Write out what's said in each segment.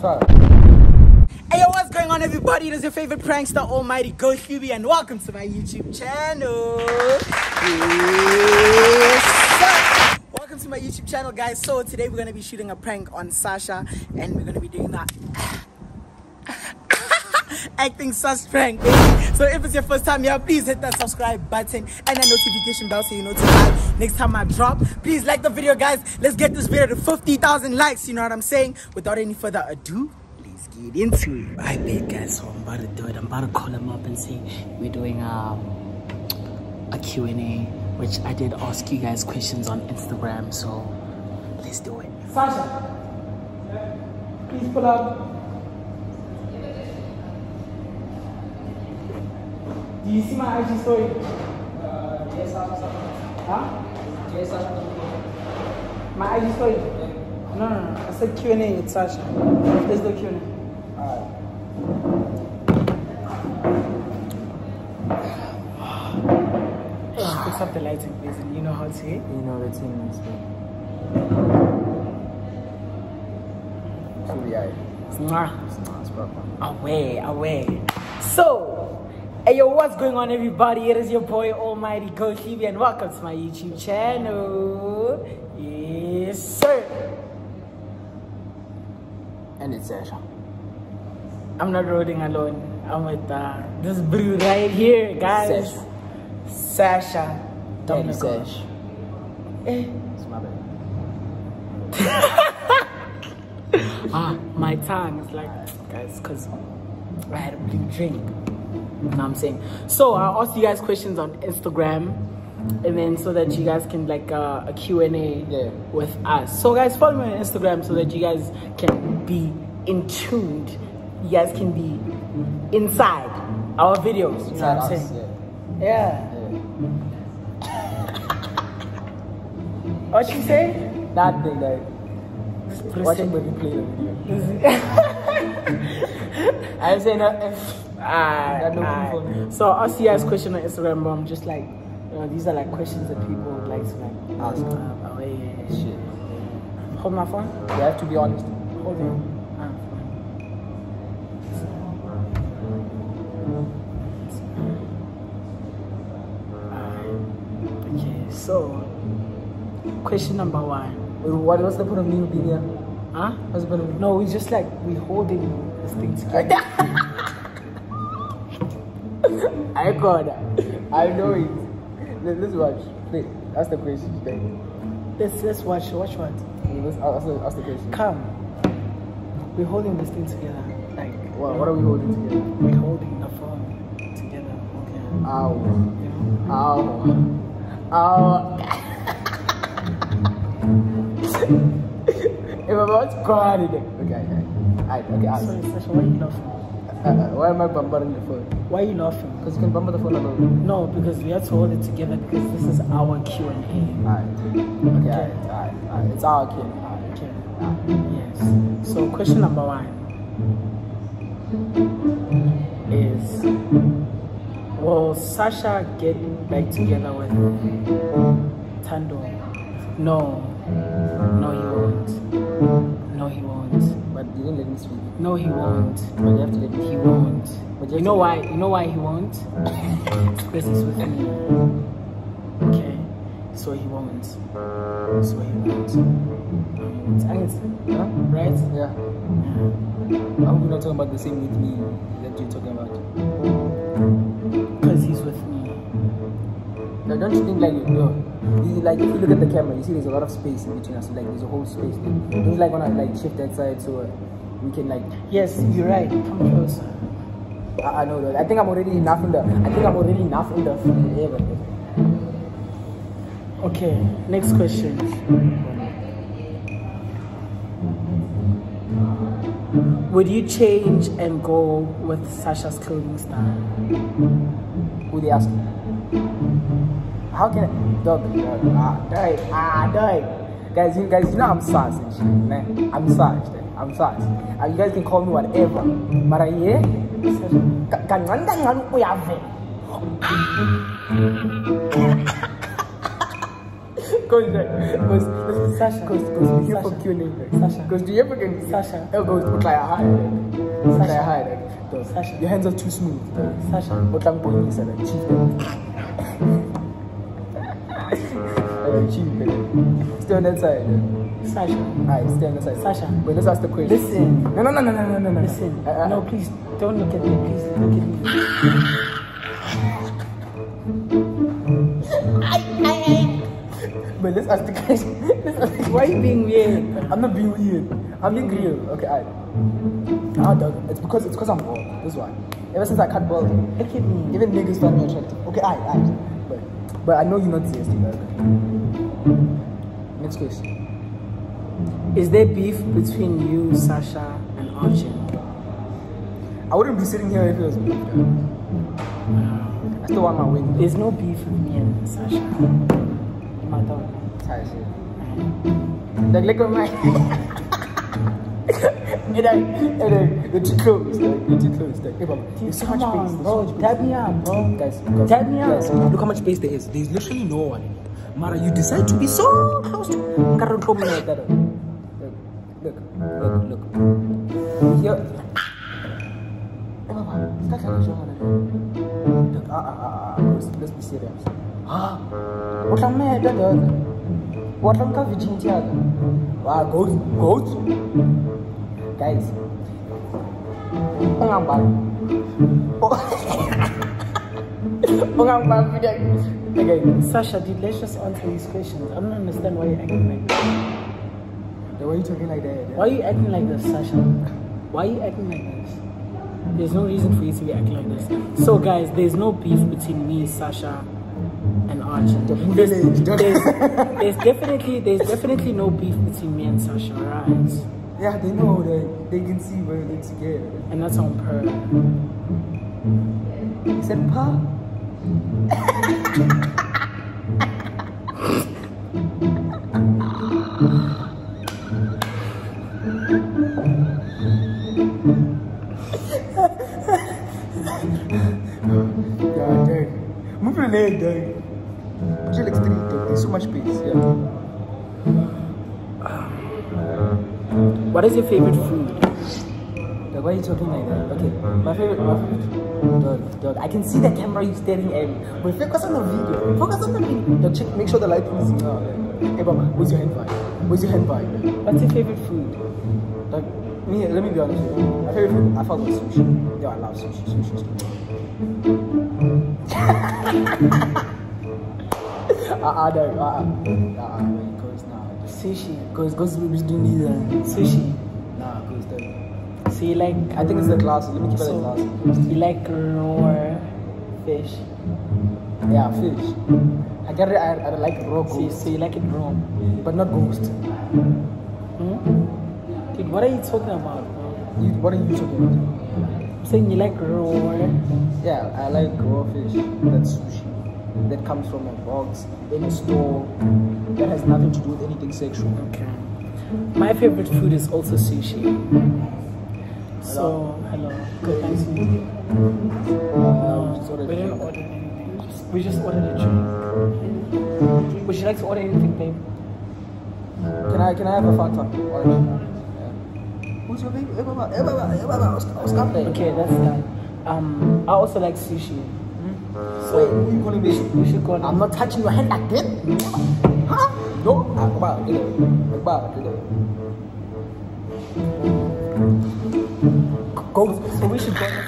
Sa. Hey yo, what's going on everybody? It is your favorite prankster, Almighty Ghost Hlubi, and welcome to my YouTube channel. Welcome to my YouTube channel, guys. So today we're gonna be shooting a prank on Sasha, and we're gonna be doing that acting sus prank, baby. So if it's your first time here, please hit that subscribe button and that notification bell so you know notified next time I drop. Please like the video, guys. Let's get this video to 50,000 likes. You know what I'm saying? Without any further ado, let's get into it. I bet, guys. So I'm about to do it. I'm about to call him up and say we're doing um a Q&A, which I did ask you guys questions on Instagram. So let's do it. Sasha, please pull up. Do you ah. ah, see my IG story? yes, Sasha. Huh? Yes, Sasha. My IG story? No, no, no. I said Q&A with Sasha. Let's do Q&A. Alright. She puts up the lighting, please, and you know how to hit. You know the team is Should be alright. Mwah. It's not, it's proper. Away, away. So, hey yo, what's going on, everybody? It is your boy Almighty Coach and welcome to my YouTube channel. Yes, sir. And it's Sasha. I'm not rolling alone. I'm with uh, this brew right here, guys. Sasha. Sasha. Dominico. Sash. Eh. It's my bad. ah, my tongue is like, guys, because I had a big drink. You know what I'm saying? So I'll ask you guys questions on Instagram, and then so that you guys can like uh, a Q&A Yeah. with us. So guys, follow me on Instagram so that you guys can be in tuned. You guys can be inside our videos. You know what I'm us, saying? yeah. Yeah. What you say? That thing, like, watching baby play the video. I'm saying that if Alright, Got no alright. info. So I'll see you guys question on Instagram, but I'm just like, you know, these are like questions that people would like to like Ask. Uh, oh, yeah, yeah, shit, Hold my phone. you have to be honest. Hold. Ah, fine. Okay, so question number one. What what's the point of me being here? Huh? What's the point of me? No, we just like we holding this thing together. I got I know it. Let- Let's watch. Wait, ask the question. Like, Let's let's watch watch what. let's ask the, ask the question. Come. We're holding this thing together. Like What, what are we holding together? we're holding the phone together. Okay. Ow. Know? Ow. Ow. if I'm about to cry, okay, okay. Alright, okay, ask. Sorry, Sasha, why you? Uh, uh, why am I bumping the phone? Why are you laughing? Because you can bump the phone alone. No, because we have to hold it together because this is our Q and A. Alright. Okay, alright, alright, alright. It's our. Alright. A. Okay. Yes. So question number one is Will Sasha get back together with Tando? No. You didn't let me speak. No he uh, won't. But you have to let me He won't. But You know why? You know why he won't? Because he's with me. Okay. So he won't. So he won't. No, he won't. I can see. Huh? Right? Yeah. Hope you're not talking about the same with me that you're talking about. Because he's with me. Now, don't you think like you know, you- like if you look at the camera, you see there's a lot of space in between us. Like there's a whole space. Don't you like wanna like shift that side so uh, we can like? Yes, you're right. Come closer. I, I know that. I think I'm already enough in the. I think I'm already enough in the. Yeah, but Okay, next question. Would you change and go with Sasha's clothing style? who they asking? How can I, dog? dog ah, dog, ah, dog. Guys, you guys, you know I'm sus and shit, man. I'm sus, I'm sus. Uh, you guys can call me whatever, but uh, yeah, kancane kancane uyavela Goes there. Goes, goes, Sasha. Goes, goes, here for. Q&A. Sasha. Goes, do you ever get... Sasha. Oh, goes, put like a high. Put like a high. Like. Sasha. Your hands are too smooth. Sasha. Put like boy, so like, chief. Like, chief, like. Stay on that side. Sasha. Alright, stay on that side. Sasha. Wait, let's ask the question. Listen. No, no, no, no, no, no, no, no. Listen. Uh, uh, No, please don't look at me. Please look at me. But let's ask the question. Let's ask the Why are you being weird? I'm not being weird. I'm being real. Okay, I. Ah, dog. It's because it's because I'm bald. That's why. Ever since I cut bald, Look at me. even niggas find me attractive. Okay, I, I. But, but I know you're not seriously, dog. Next question. Is there beef between you, Sasha, and Archie? I wouldn't be sitting here if it was me. I still want my wing. There's no beef with me and Sasha. Oh my dog. Shit. Like, look at my. and then, and then, you're too close. Like, you're too close. Like, hey, Baba, there's so much space. bro. There's so much Dab me up, bro. Guys, guys, Tag me out. guys, look how much space there is. There's literally no one. Mara, you decide to be so close to Karol Kobe like that. Look, look, look, look. Here. Look, ah, ah, ah, ah, let's, be serious. Ah, what am I dog? What am I virginity? Wow, goats, goats. Guys. Pengambang. Pengambang video. Okay. Sasha, dude, let's just answer these questions. I don't understand why you're acting like this. Why are you talking like that? Why are you acting like this, Sasha? Why are you acting like this? There's no reason for you to be acting like this. So, guys, there's no beef between me, Sasha, and Archie. There's, there's, there's definitely there's definitely no beef between me and Sasha, right? Yeah, they know that they can see where they're together. And that's on per. He said, Pa. Much space. What is your favorite food? Why are you talking like that? Okay, my favorite, my favorite. Dog, dog, I can see the camera you staring at me. But focus on the video. Focus on the video. Dog, check, make sure the lighting is. Uh, hey, Baba, where's your hand vibe? Where's your hand vibe? What's your favorite food? Dog, me, let me be honest. My favorite food, I fuck with sushi. Yo, I love sushi. Sushi Ah, ah, dog, ah, ah. Ah, ah, wait, cause nah. Sushi. Cause, cause we doing these, uh, Sushi. Nah, cause dog. So you like I think it's the glasses. Let me keep it so the glasses. you like raw fish. Yeah, fish. I get it. I, I like raw So you, ghost, so you like it raw. but not ghost. Hmm? Dude, what are you talking about. You, what are you talking about? I'm saying you like raw. Yeah, I like raw fish. That's sushi. That comes from a box in a store. That has nothing to do with anything sexual. Okay. My favorite food is also sushi. So, hello. Good, to you. Uh, No, we didn't order anything. We just, we just ordered a drink. Would you like to order anything, babe? Can I can I have a Fanta? Orange. Who's your baby? Baba, Baba, I'll stop there. Okay, that's done. Um, I also like sushi. So, wait, who you calling baby? We should go. I'm not touching your hand like that. Huh? No? Ah, Baba, get it. Baba, get it. Go. So we should go. on a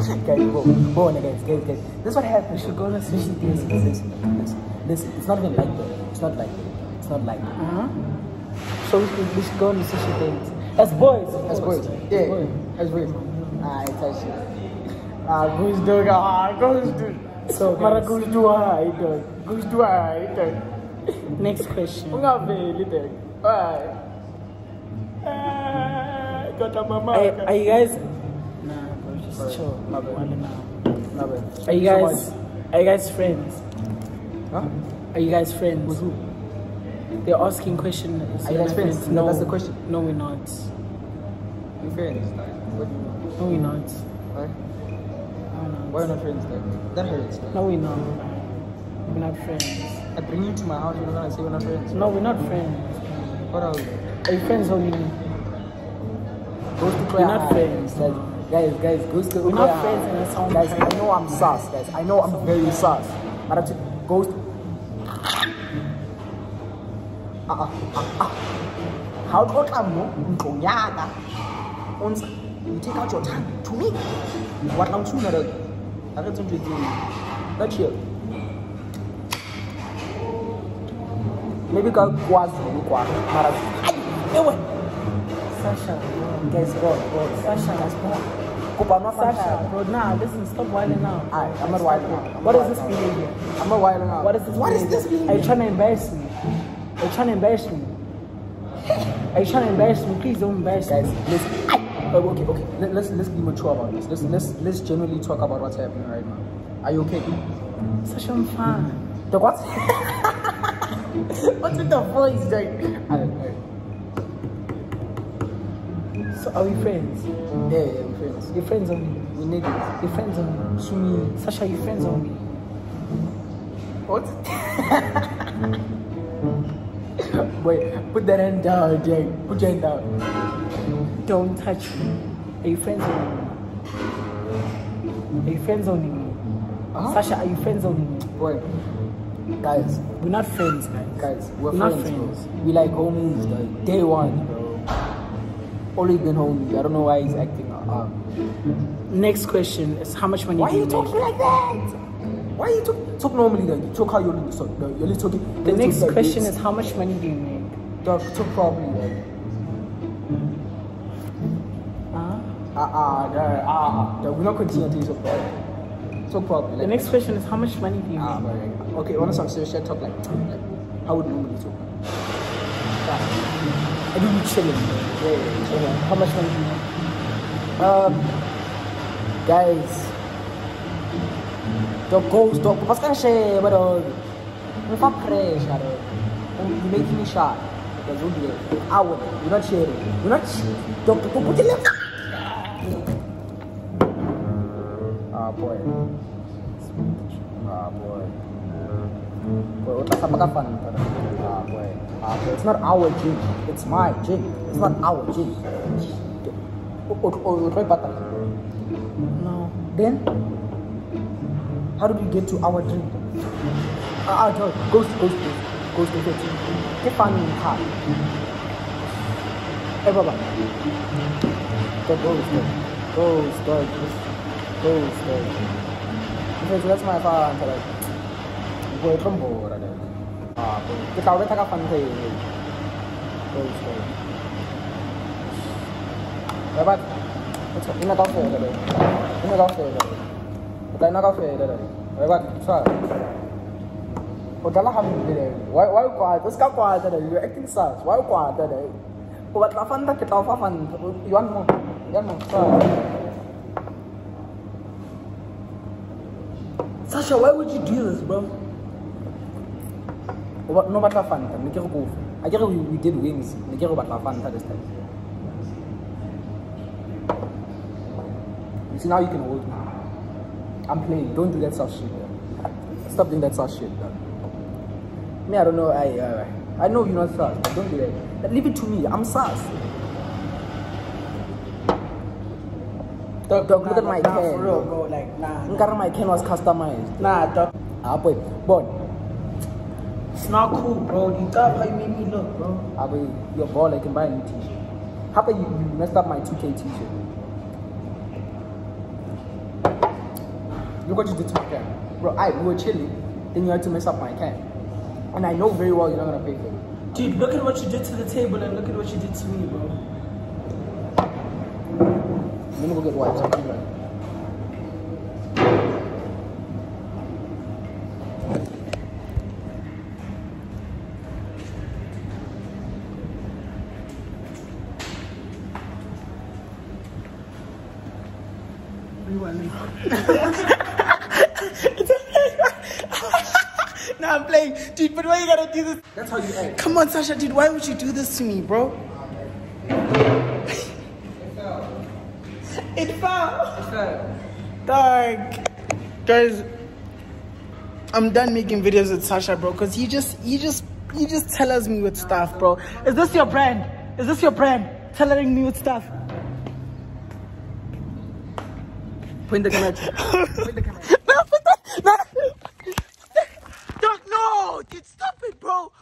sushi date. go, go on, guys, guys, guys. This is what happens. We should go on a sushi date. listen, listen, listen. It's not even like that. It's not like that. It's not like that. Uh-huh. So we should, we should go on a sushi date. As boys. As boys. Yeah, As Boys. as boys. Ah, it's actually. Ah, goose dog. Ah, goose dog. So, Mara goose do high dog. Goose do high dog. Next question. Ungaveli dog. Why? Are, are you guys? Nah, bro, just chill. My bad. My bad. Are you guys? Are you guys friends? Huh? Are you guys friends? With who? They're asking question. Are you guys my friends? No, That's the question. No, we're not. You friends? What do you mean? No, we're not. Why? Why not. are not friends? Like, that hurts. No, we're not. We're not friends. I bring you to my house, you're not gonna say we're not friends. No, we're not friends. What else? Are you friends only? Goes to We're not friends. Guys, guys, guys, goes to We're not friends in its own Guys. I know I'm sus, guys. I know I'm very sus. But it goes. Ah, ah, ah, ah. How do I come? Once you take out your time to me. What I'm sooner than I don't think you do. Not here. Maybe ka kwazi kwa mara. Ewe. Sasha. Guys, go, go. Sasha. Guys, go. Kupa no Sasha, bro, nah, listen, stop whining now. Alright, I'm not out. I'm What this wilding behavior? I'm not wilding out. What is this What is this behavior? Are you trying to embarrass me? Are you trying to embarrass me? Are you trying to embarrass me? Please don't embarrass Guys, me. let's. Oh, okay, okay. Let, let's let's be mature about this. Let's let's let's genuinely talk about what's happening right now. Are you okay? Sasha, I'm fine. The what? What's with the voice, like? Are we friends? Yeah, yeah, we're friends. You're friends only. We need it. You're friends only. Sumi. Sasha, you're friends only. What? Wait, put that hand down, Jay. Put your hand down. Don't touch me. Are you friends only? Are you friends only me? Huh? Sasha, are you friends only me? Boy, guys, We're not friends, guys. guys, we're, We're not friends, friends. bro. We like homies, like day one, bro. Always been homies. I don't know why he's acting up. Next question is how much money Why do are you you talking like that? Why are you talk talk normally? Like you talk how you're so, you're talking. The next like question this. is how much money do you make? talk, talk properly. Like, ah ah ah ah. We're not continuing to talk properly. Talk properly. The next question is how much money do you ah, make? like, okay. On some serious shit, talk like, like how would normally talk. I do you chilling. Yeah, yeah, yeah. Okay. How much money do you make? Um, guys, the ghost dog. What's gonna say? But uh, if I pressure, uh, you make me shy. Because don't do that. I would. You're not sharing. You're not. Dog, dog, put your left. Ah boy. Ah boy. Boy, what the fuck fun? Boy. Boy. It's not our gym. It's my gym. It's not our gym. No. Then, how did we get to our drink? Ah, ah, no, ghost, ghost, ghost, ghost, ghost, ghost. Get funny in hard. Hey, Baba. The ghost, ghost, ghost, ghost, Because that's my father. Like, boy, from board. Ah, boy. Kita udah tak kapan kay. Ghost, ghost. Dapat. Ina kafe tadi. Ina kafe tadi. Bukan ina kafe tadi. Dapat. Sir. Udahlah alhamdulillah. Why why quiet? Terus kau quiet tadi. You acting sus. Why quiet tadi? Buat lapan tak kita lapan. Yuan mo. Yuan mo. Sir. Sasha, why would you do this, bro? No batla fanta, ni kira ko. I kira we, we did wings. Ni kira batla fanta this time. You see now you can hold me. I'm playing. Don't do that soft shit. Stop doing that soft shit. Me, I don't know. I uh, I know you're not sus, but don't do that. Leave it to me. I'm sus. Dog, dog, look at my nah, can. for real, bro. Like, nah. Karena my can was customized. Nah, dog. Ah, boy. Bon. It's not cool, bro. You got how you made me look, bro. Ah, boy. You're bald. I can buy a new t-shirt. How about you, you messed up my 2K t-shirt? Look what you did to my can. Bro, I, we were chilling. Then you had to mess up my can. And I know very well you're not gonna pay for it. Dude, look at what you did to the table and look at what you did to me, bro. Let me go get wipes. I'll be right. nah, I'm playing. Dude, but why you gotta do this? That's how you act. Come on, Sasha, dude, why would you do this to me, bro? It fell. Dog. Guys, I'm done making videos with Sasha, bro, because he just, he just, he just tells me with stuff, bro. Is this your brand? Is this your brand? Telling me with stuff. Point the camera. Point the camera. no, no, Don't, no, dude, stop it, bro.